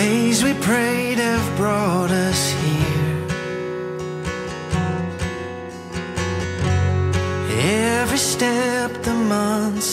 days we prayed have brought us here. Every step, the months,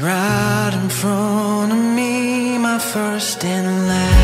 right in front of me, my first and last.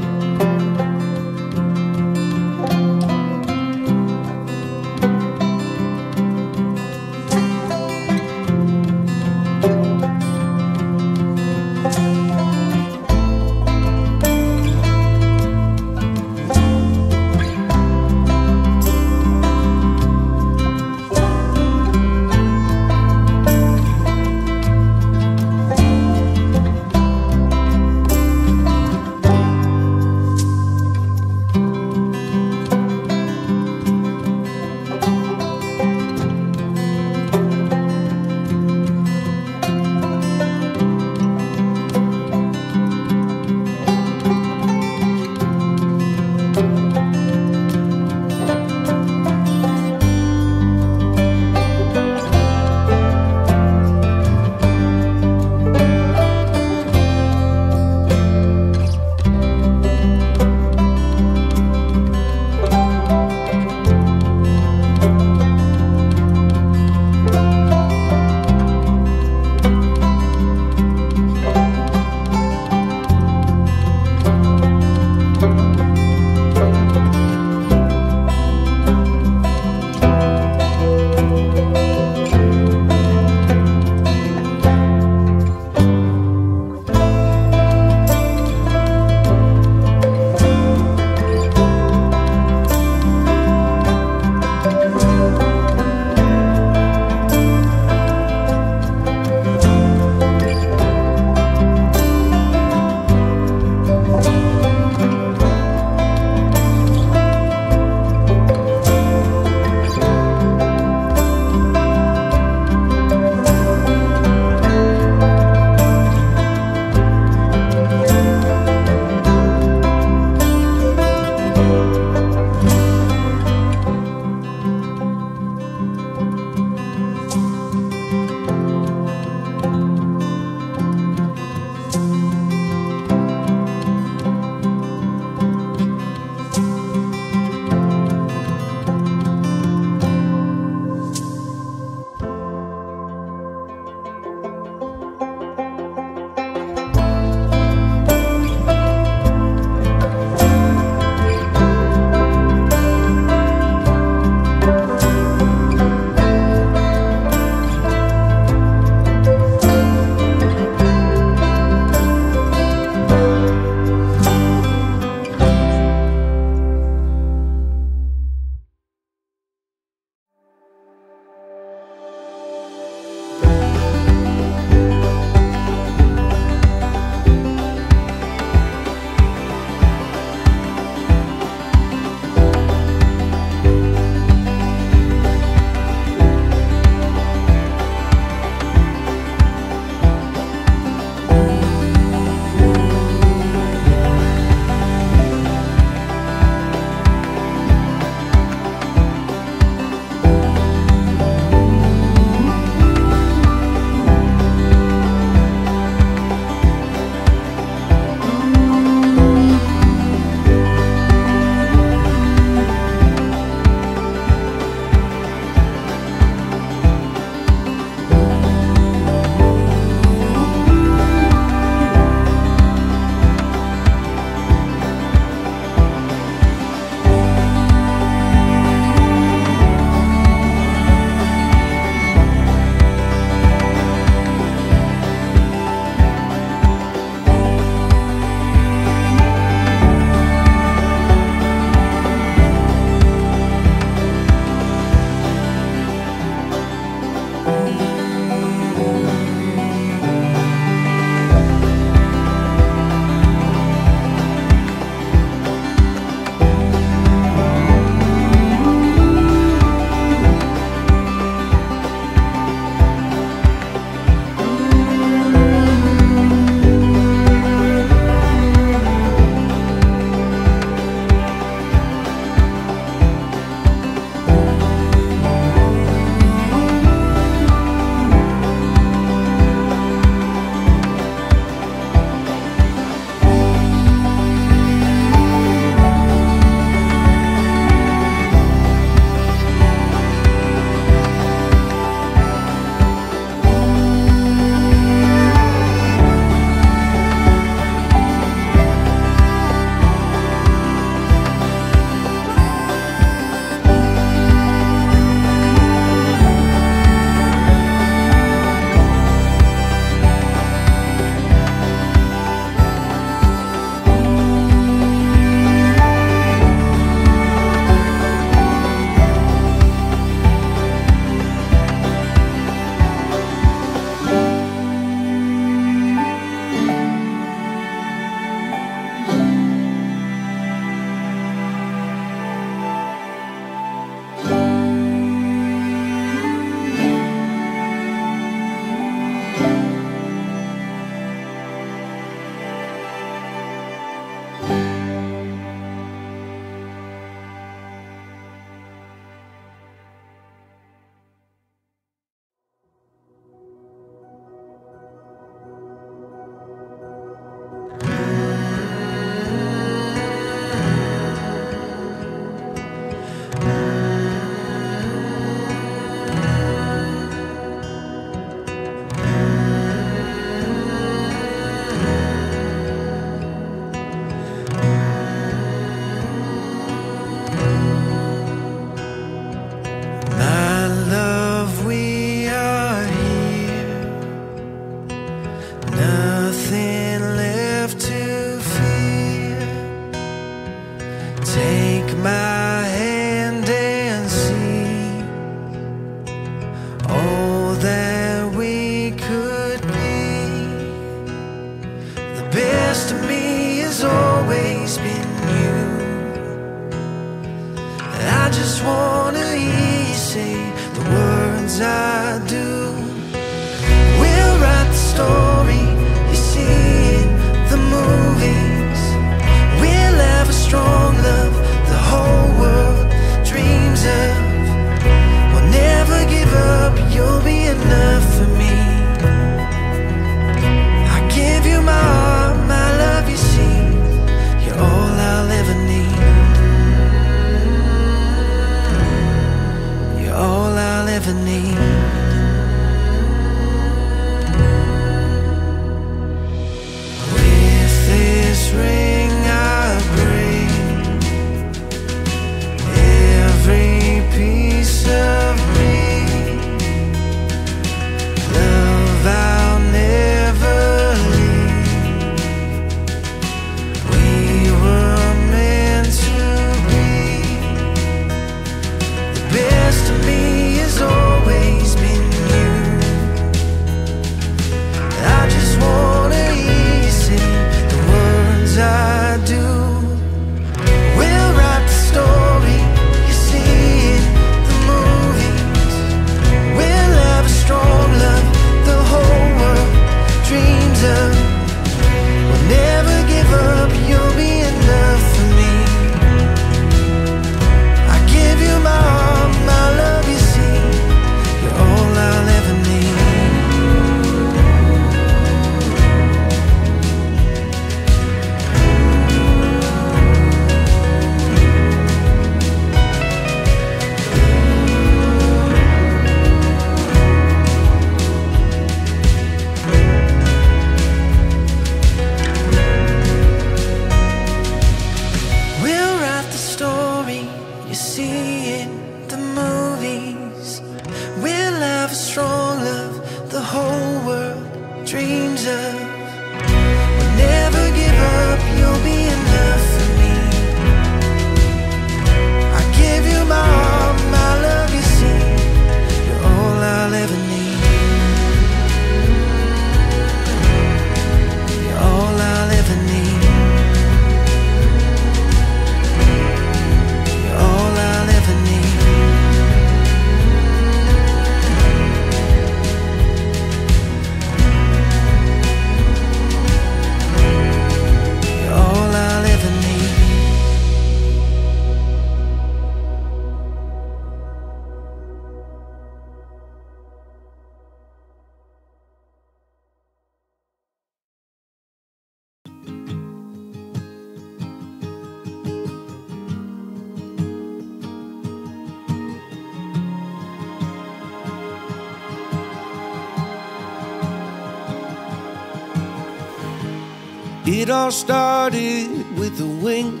started with a wink,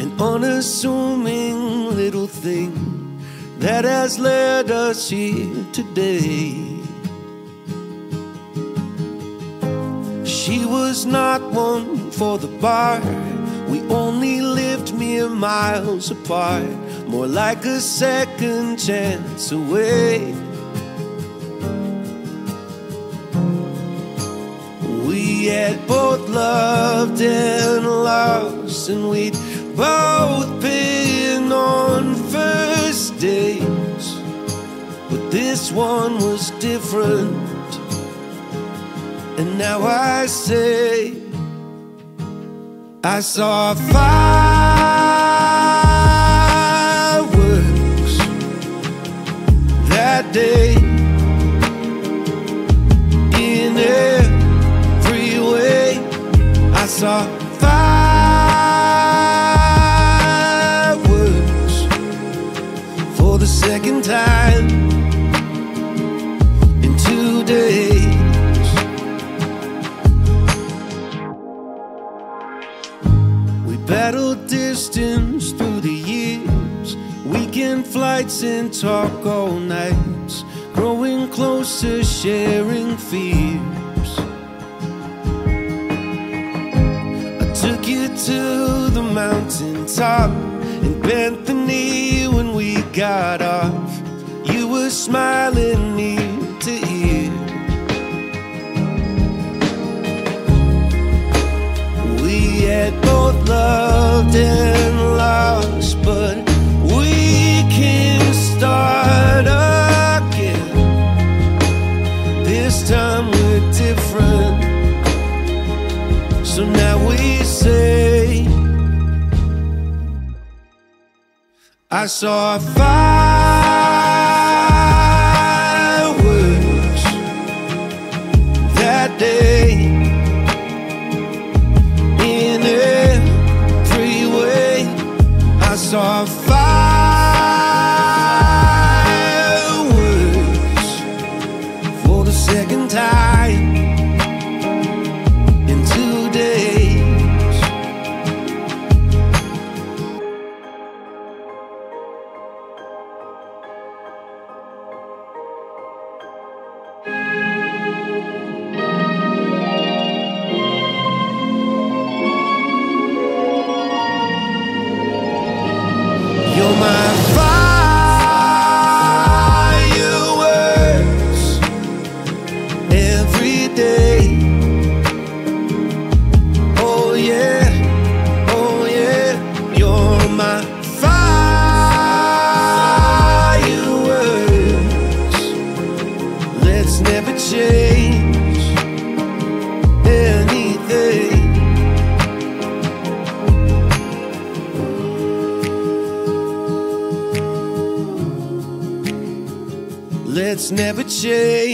an unassuming little thing that has led us here today. She was not one for the bar. We only lived mere miles apart, more like a second chance away. and we'd both been on first dates. But this one was different. And now I say, I saw a fire. and talk all night, growing closer, sharing fears. I took you to the mountaintop and bent the knee when we got off. You were smiling ear to ear. We had both loved and I saw fireworks never change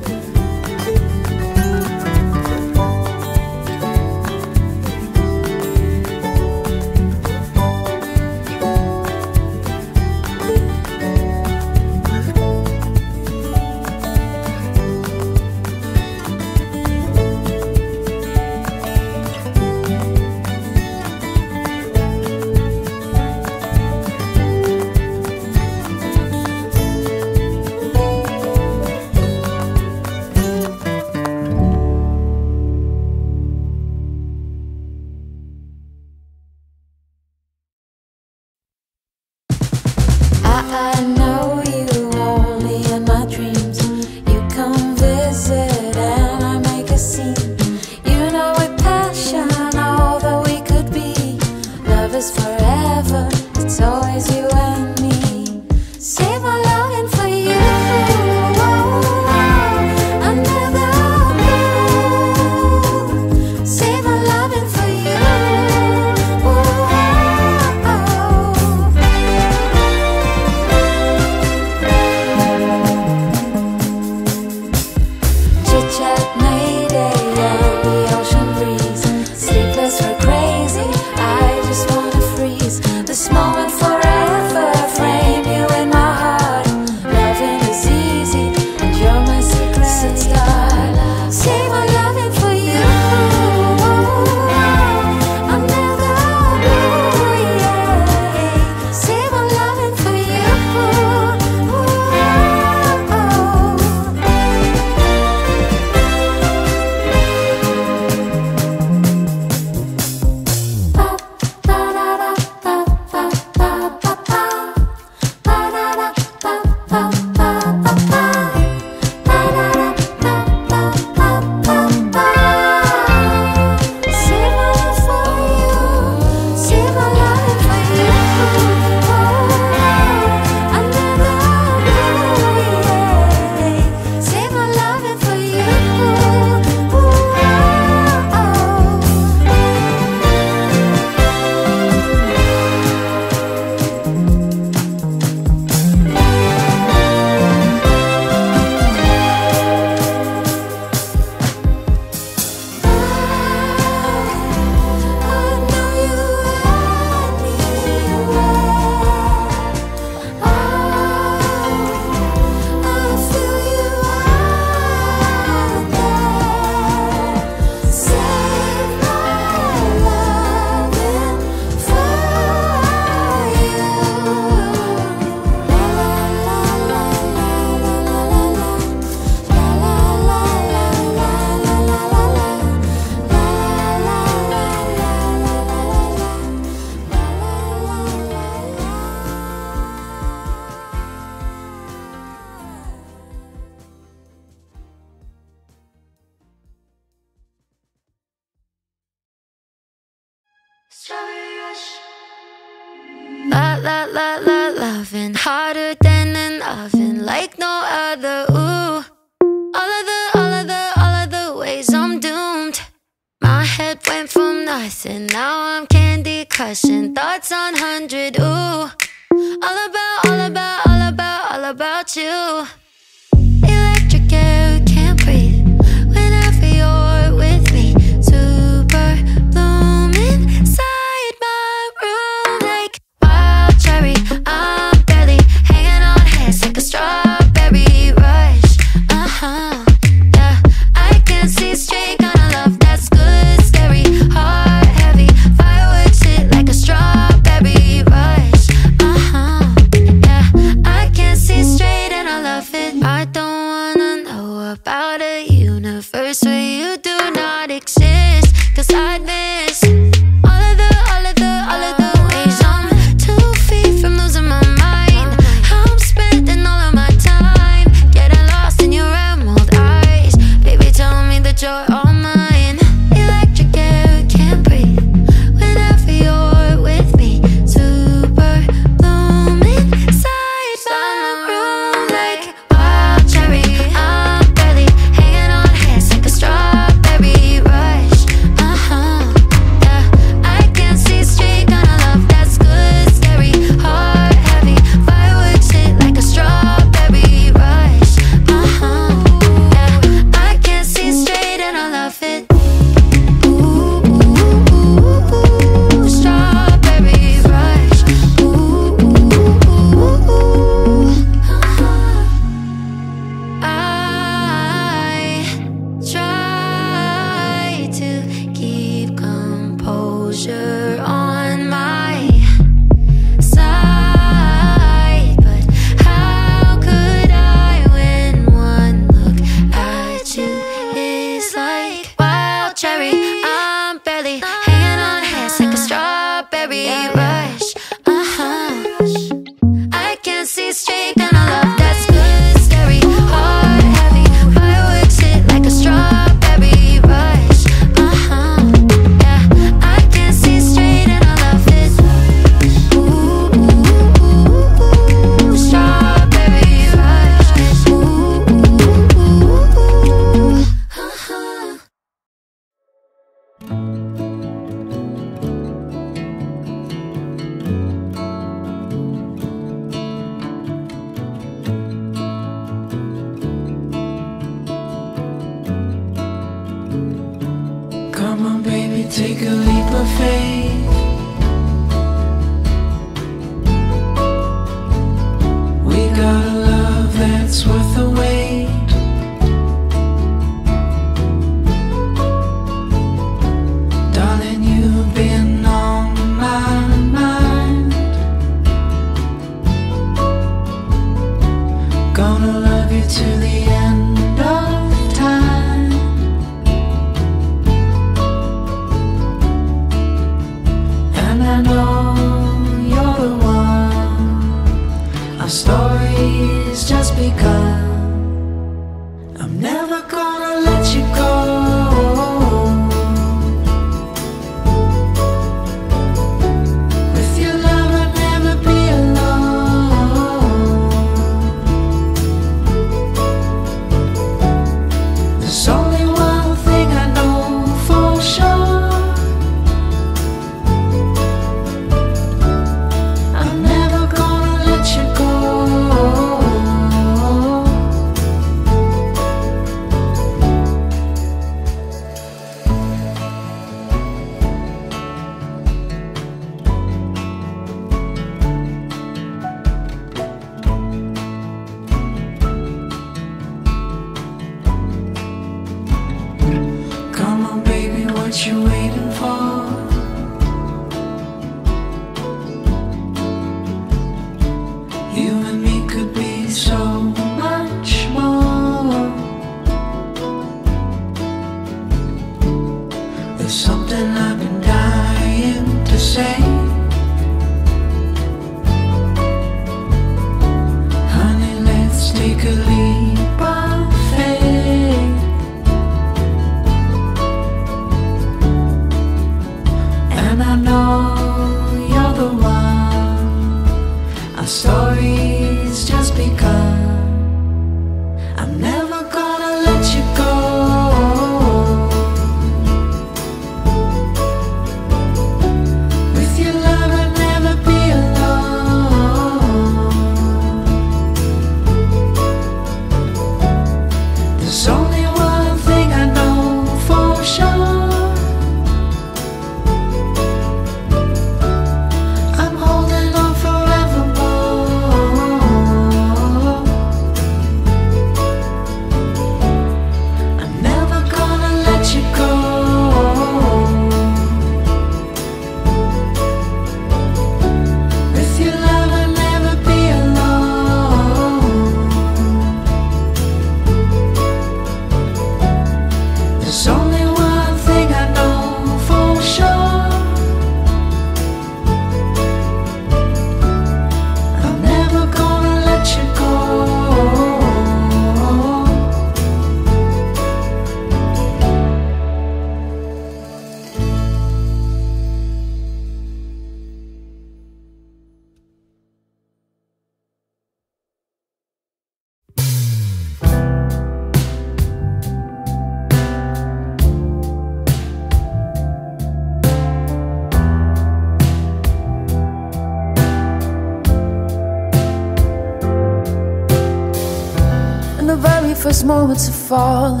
moments of falling,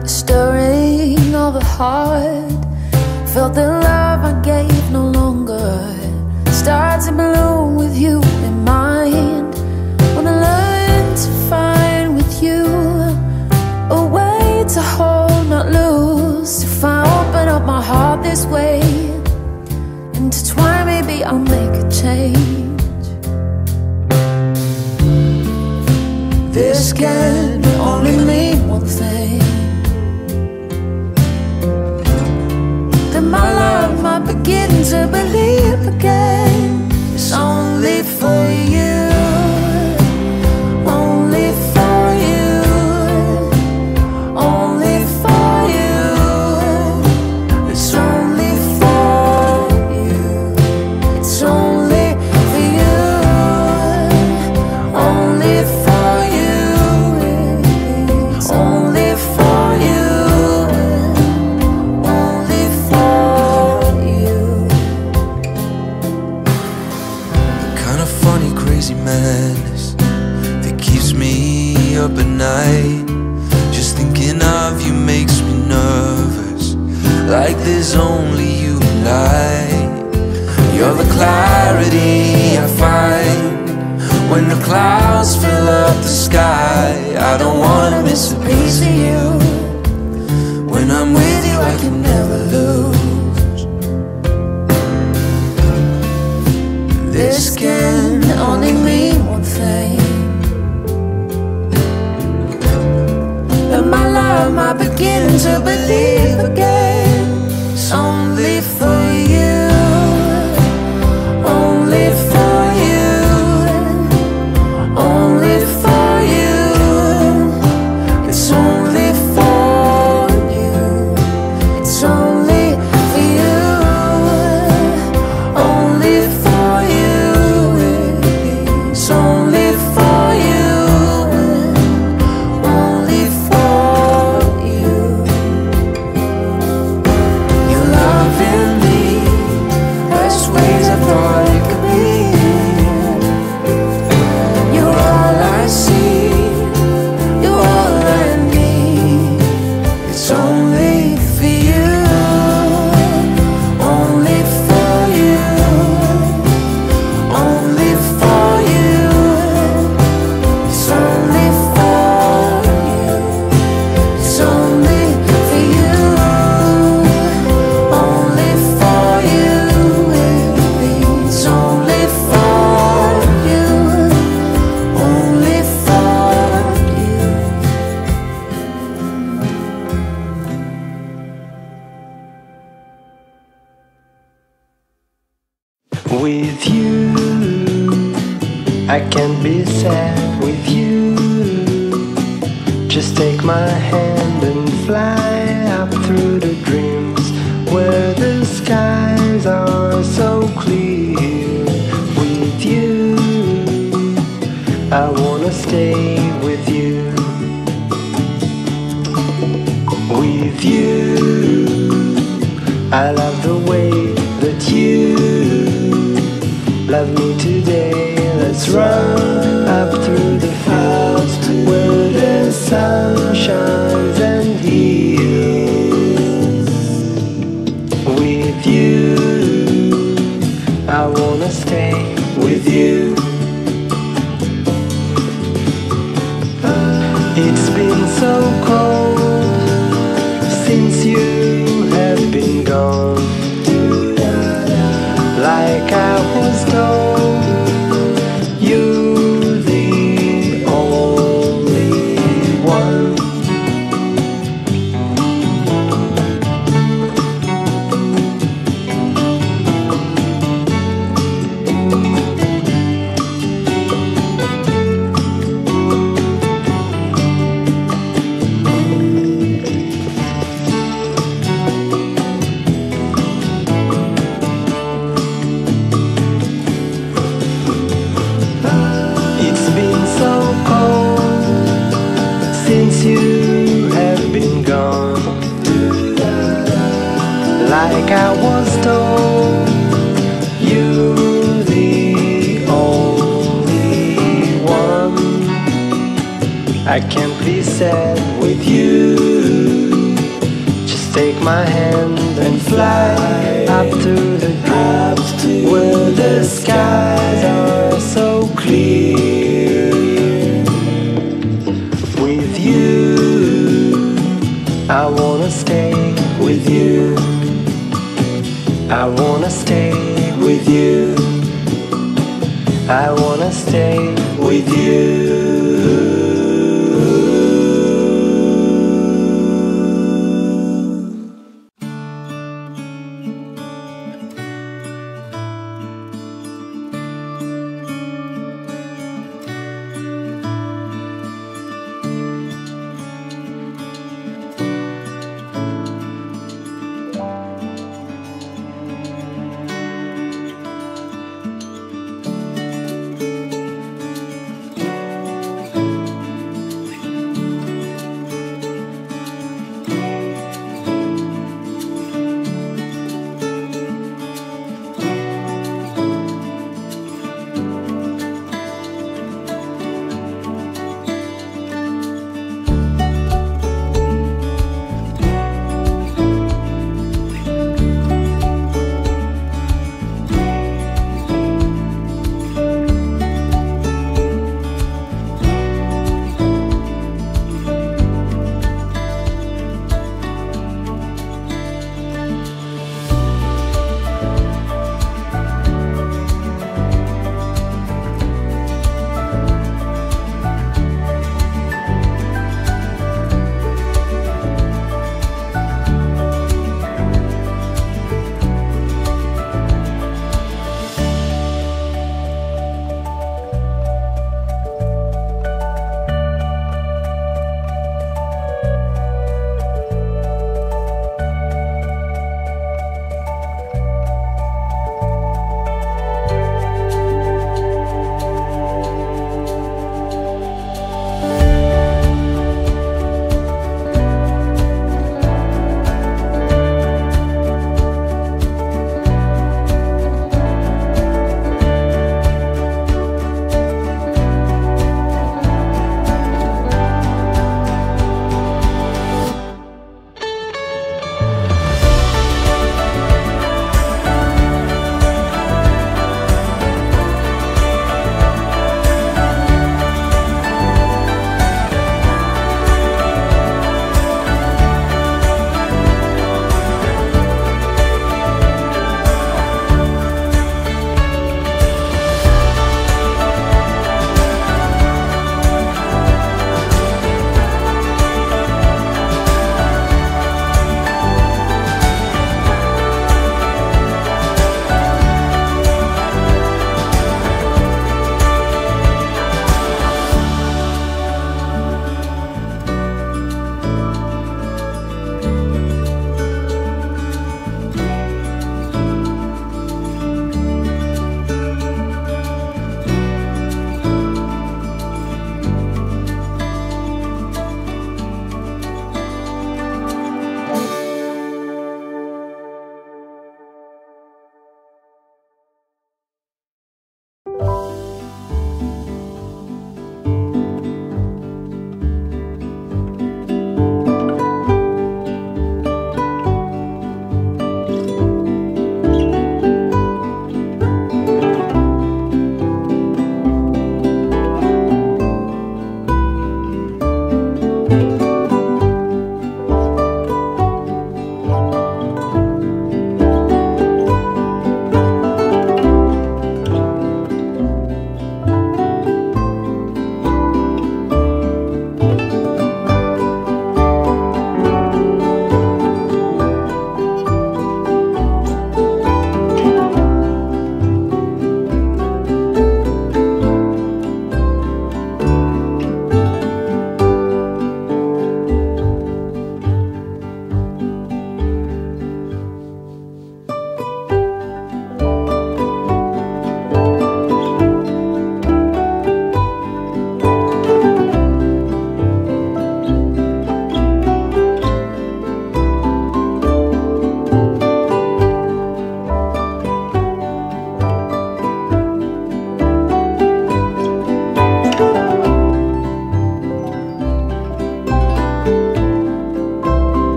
the stirring of the heart. Felt the love I gave no longer start to bloom with you in mind. Wanna learn to find with you a way to hold, not lose. If I open up my heart this way, intertwine, maybe I'll make a change. This can to believe again. It's been so cold.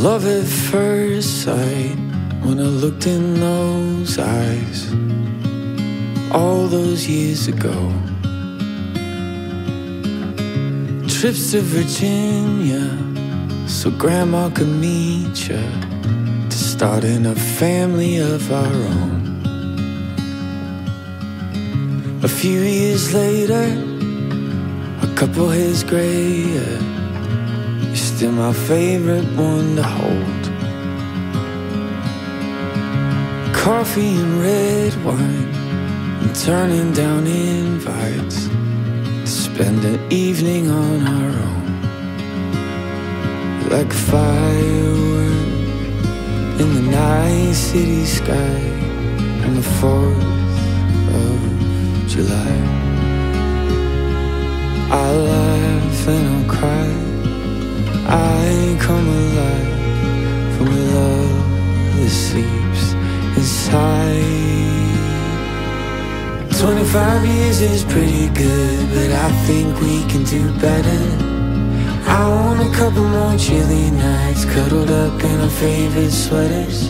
Love at first sight when I looked in those eyes all those years ago. Trips to Virginia so Grandma could meet ya to starting a family of our own. A few years later, a couple hairs grayer. Still my favorite one to hold. Coffee and red wine, and turning down invites to spend an evening on our own. Like a firework in the night city sky on the 4th of July. I laugh and I'll cry. I come alive from a love that sleeps inside. 25 years is pretty good, but I think we can do better. I want a couple more chilly nights, cuddled up in our favorite sweaters.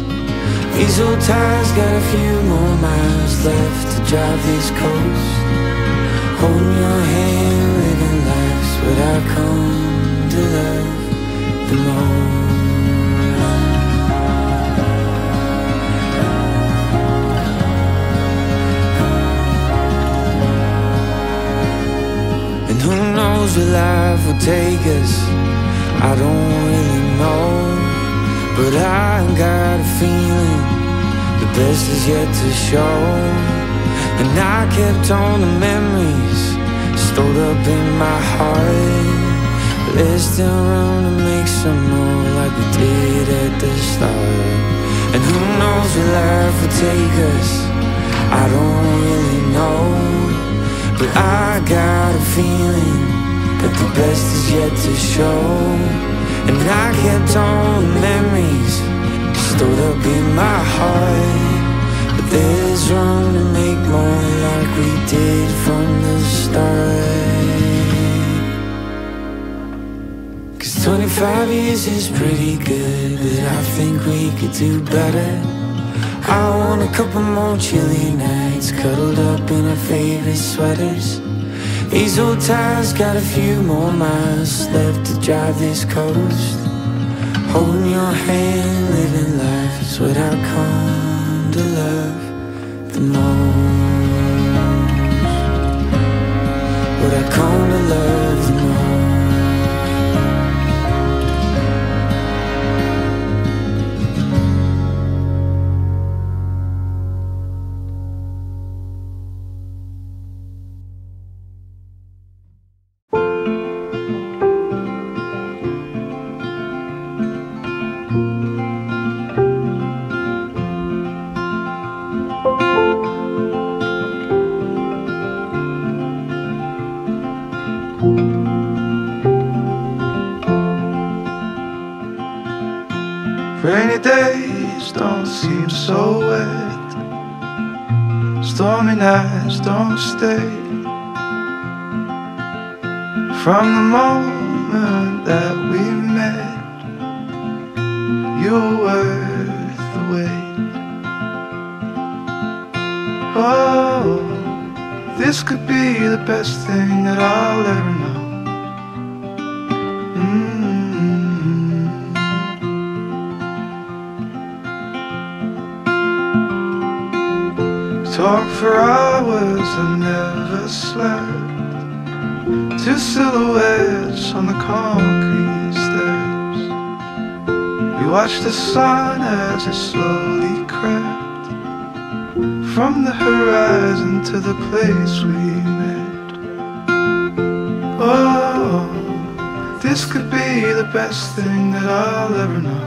These old tires got a few more miles left to drive this coast. Holding your hand, living life's what I come to love where life will take us? I don't really know. But I got a feeling the best is yet to show. And I kept all the memories stored up in my heart. There's still room to make some more like we did at the start. And who knows where life will take us? I don't really know. But I got a feeling that the best is yet to show. And I kept all the memories stored up in my heart. But there's room to make more like we did from the start. 25 years is pretty good, but I think we could do better. I want a couple more chilly nights, cuddled up in our favorite sweaters. These old tires got a few more miles left to drive this coast. Holding your hand, living life is what I come to love the most. Stay. From the moment watched the sun as it slowly crept From the horizon to the place we met. Oh, this could be the best thing that I'll ever know.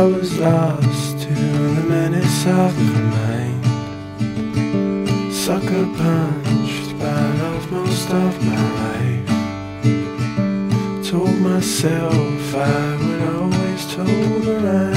I was lost to the menace of the mind. Sucker punched by love most of my life. Told myself I would always tolerate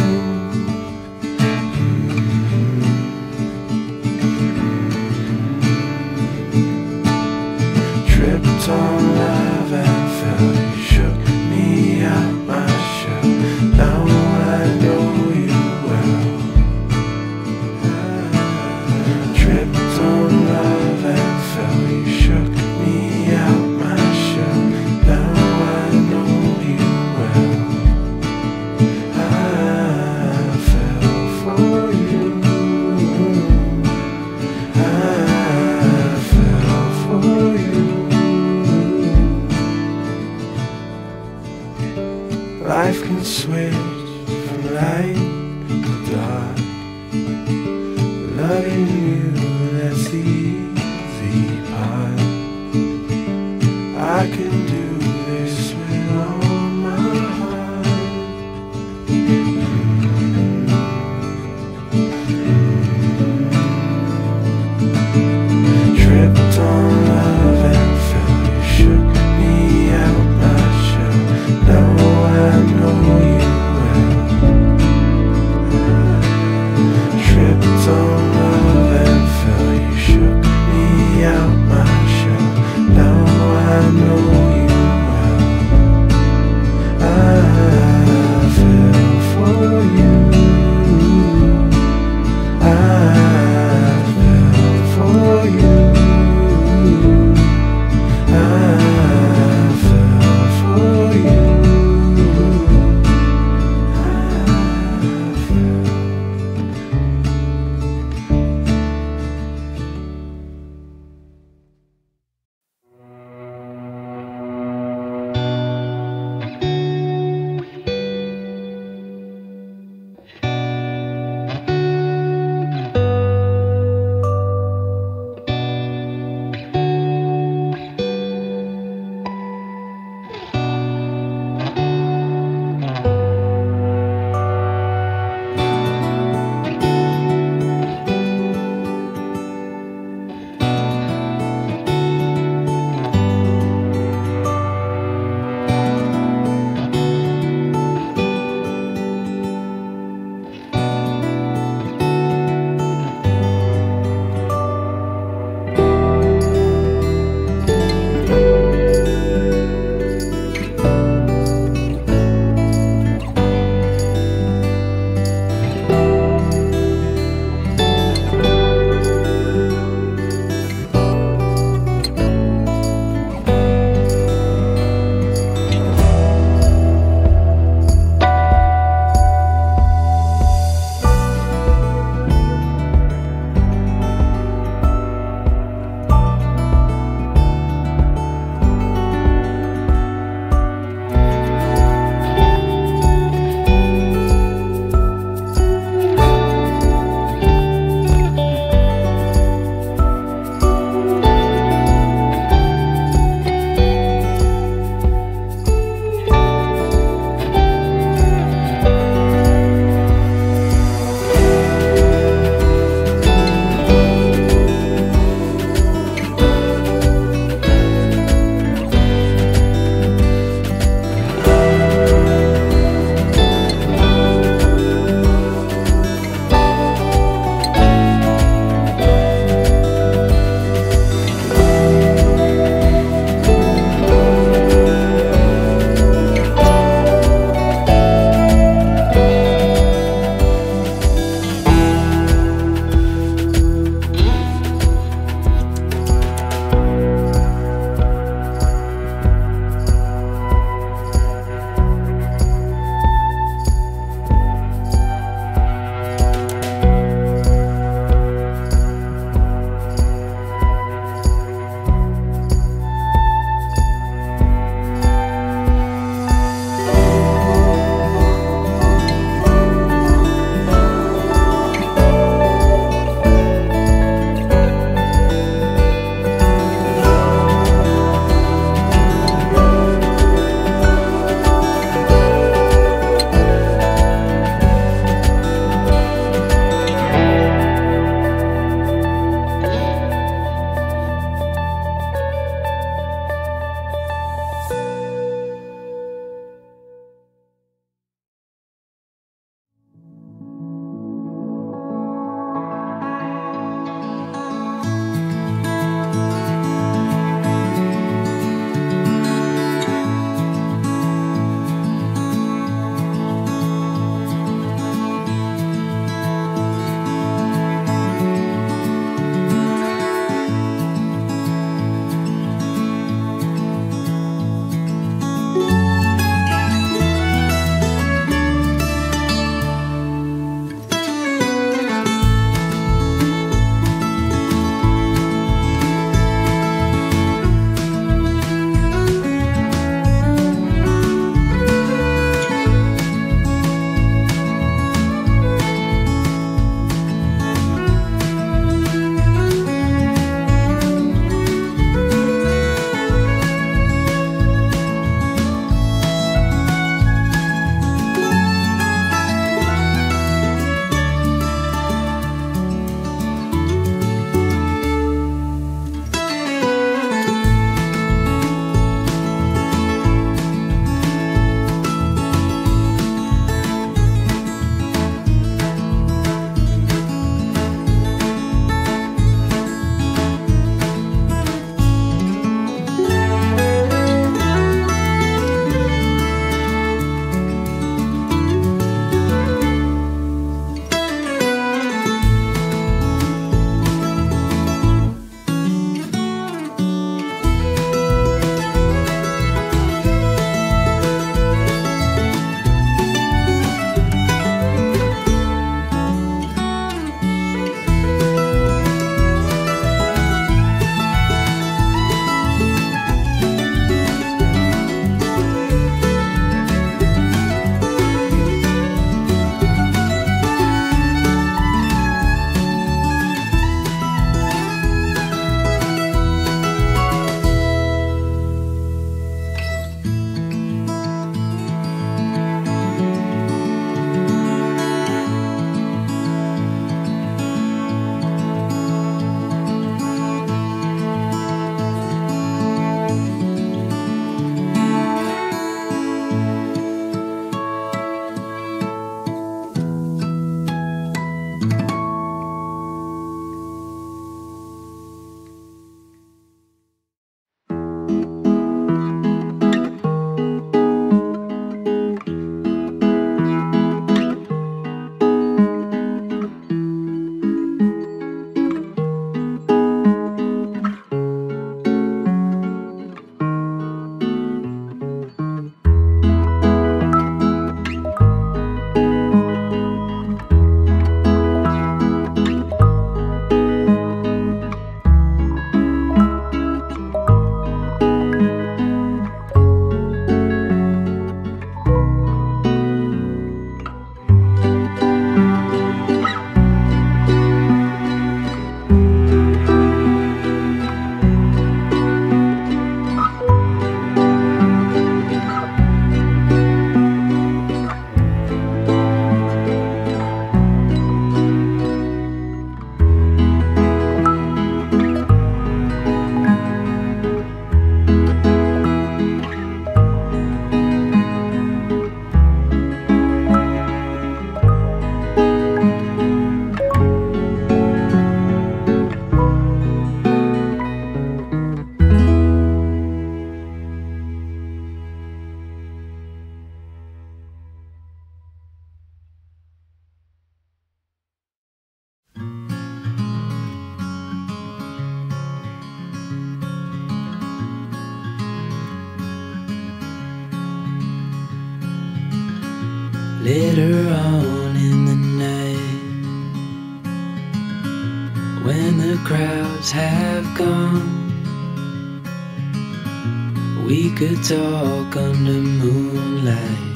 talk under moonlight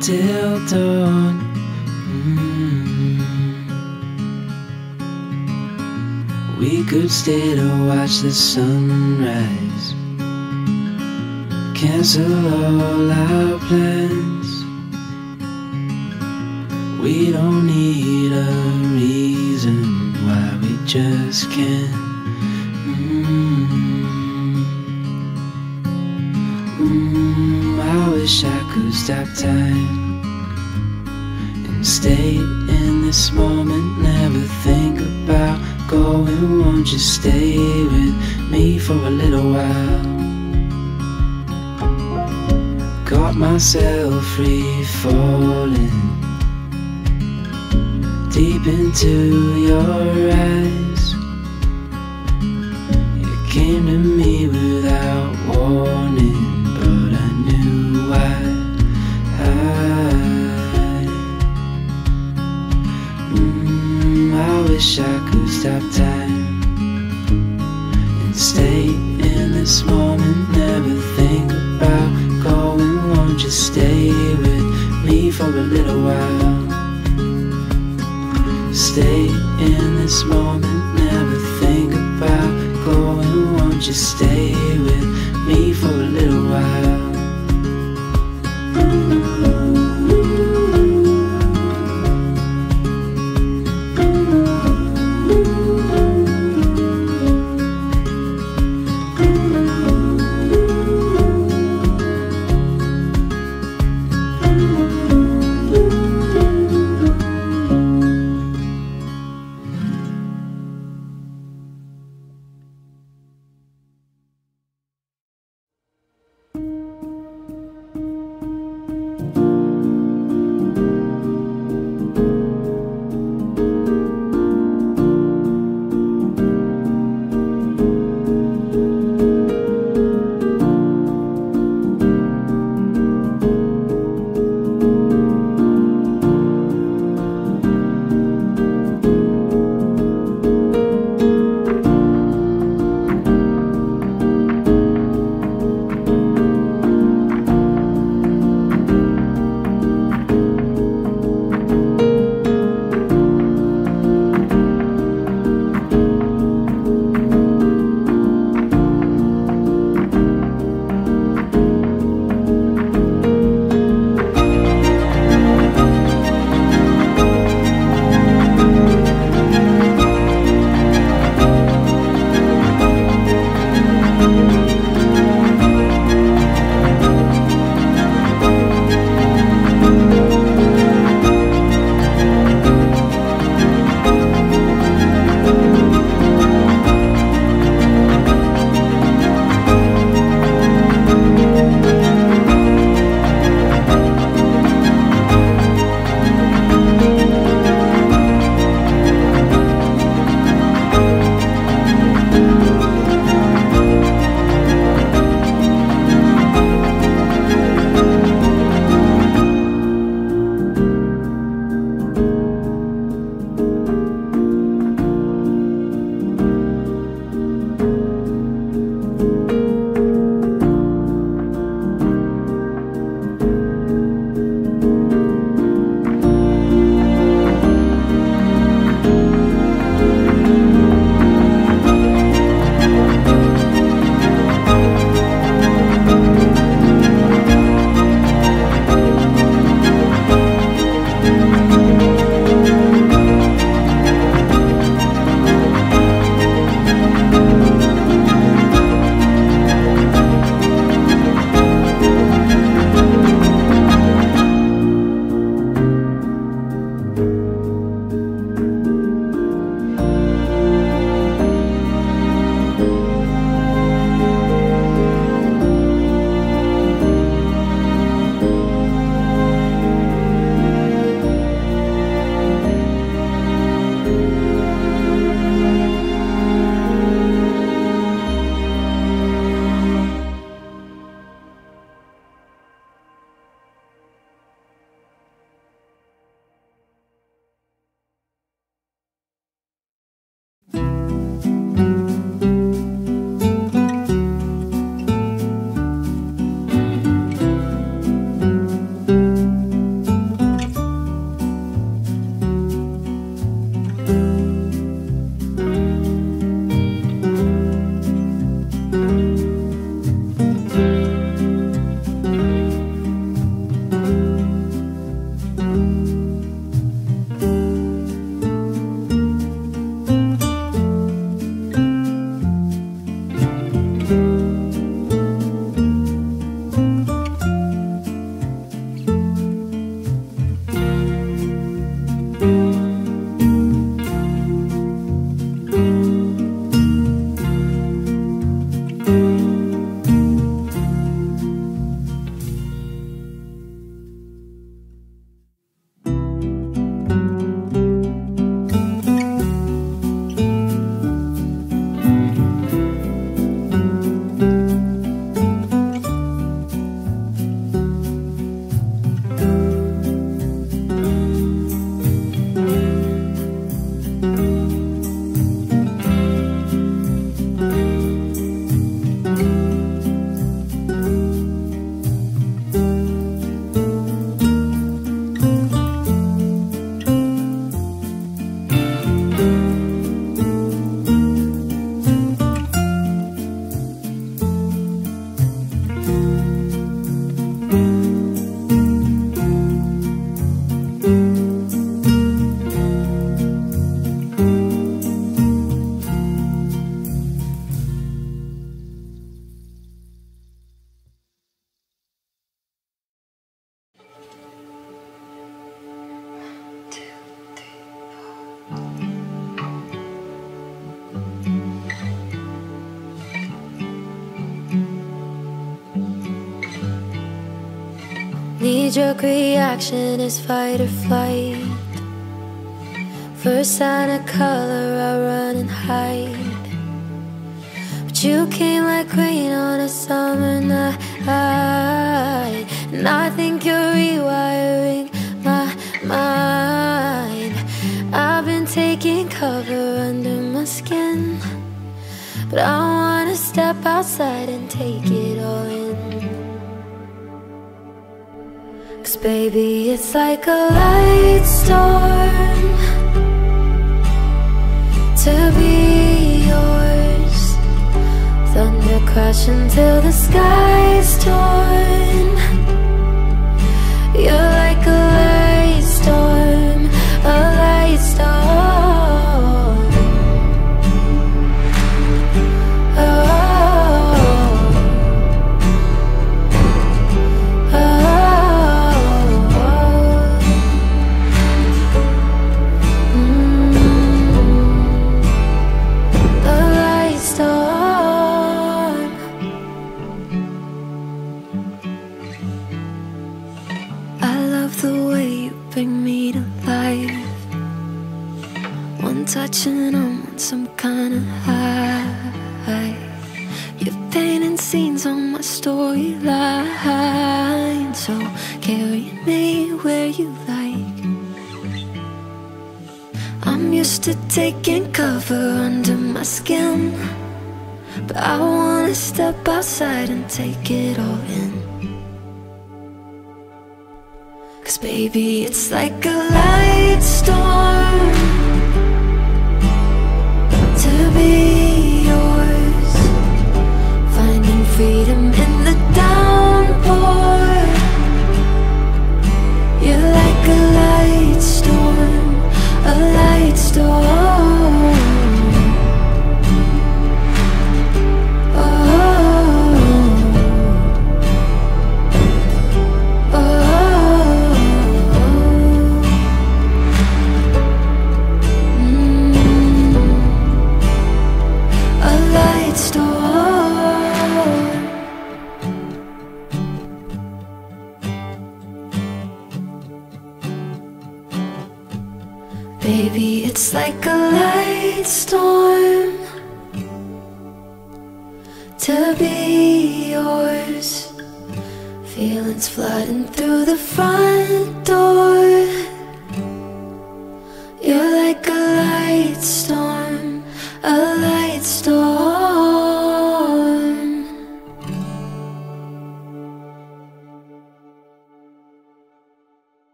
till dawn. Mm. We could stay to watch the sunrise. Cancel all our plans. We don't need a reason why we just can't. Stop time and stay in this moment. Never think about going. Won't you stay with me for a little while? Got myself free falling deep into your eyes. You came to me without warning, wish I could stop time and stay in this moment. Never think about going. Won't you stay with me for a little while? Stay in this moment, never think about going. Won't you stay with jerk reaction is fight or flight. First sign of color, I run and hide. But you came like rain on a summer night. And I think you're rewiring my mind. I've been taking cover under my skin. But I wanna step outside and take it baby, it's like a light storm to be yours. Thunder crashing till the sky's torn. But I wanna step outside and take it all in. Cause baby, it's like a light storm